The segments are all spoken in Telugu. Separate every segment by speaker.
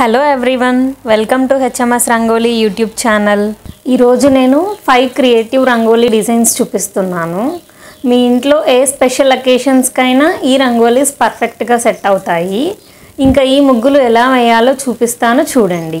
Speaker 1: Hello everyone welcome to HMS Rangoli YouTube channel ఈరోజు నేను ఫైవ్ క్రియేటివ్ రంగోలీ డిజైన్స్ చూపిస్తున్నాను. మీ ఇంట్లో ఏ స్పెషల్ అకేషన్స్కైనా ఈ రంగోలీస్ పర్ఫెక్ట్గా సెట్ అవుతాయి. ఇంకా ఈ ముగ్గులు ఎలా వేయాలో చూపిస్తాను చూడండి.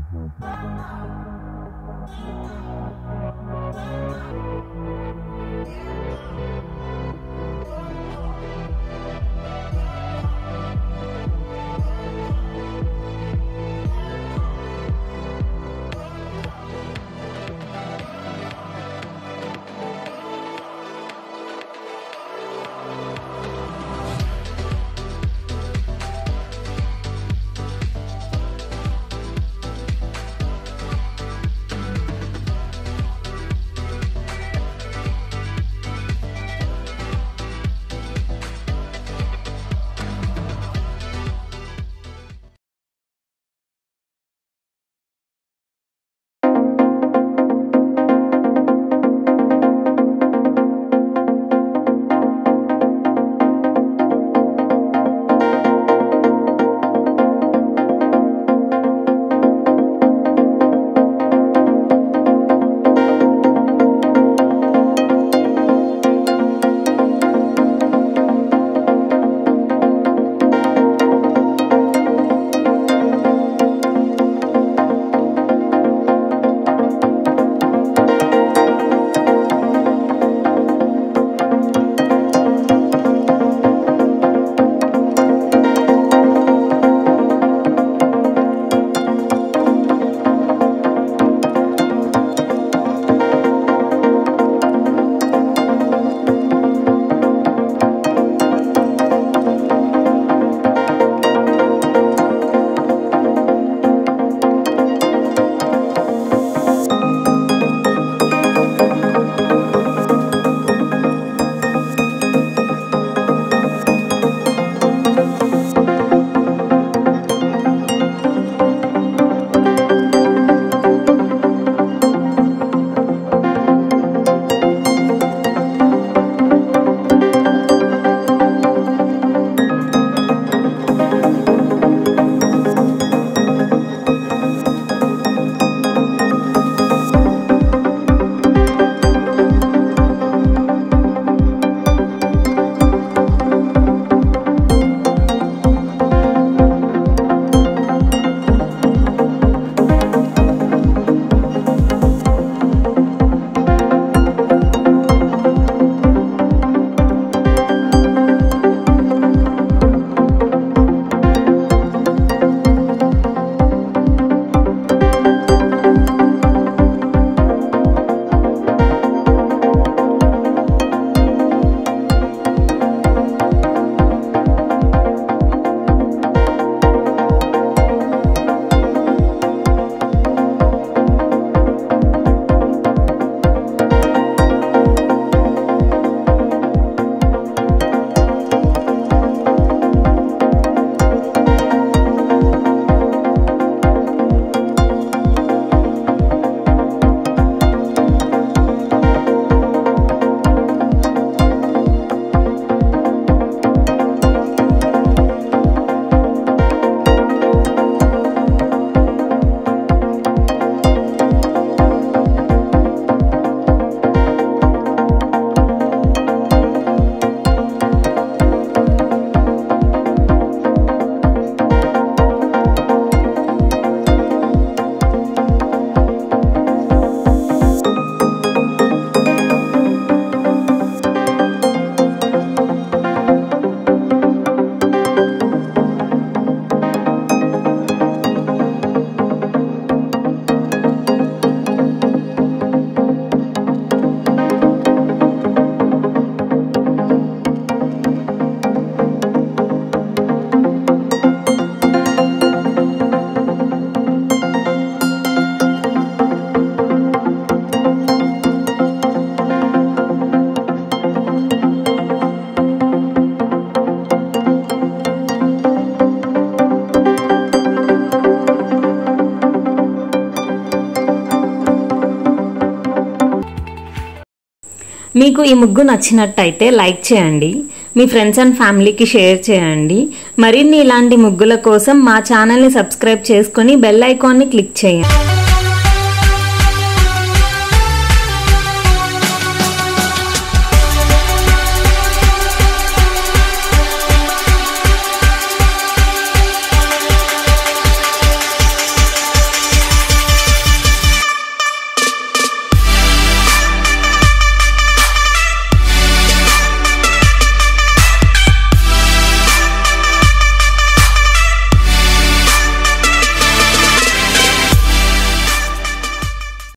Speaker 2: Mm-hmm.
Speaker 1: మీకు ఈ ముగ్గు నచ్చినట్టయితే లైక్ చేయండి మీ ఫ్రెండ్స్ అండ్ ఫ్యామిలీకి షేర్ చేయండి. మరిన్ని ఇలాంటి ముగ్గుల కోసం మా ఛానల్ని సబ్స్క్రైబ్ చేసుకొని బెల్ ఐకాన్ని క్లిక్ చేయండి.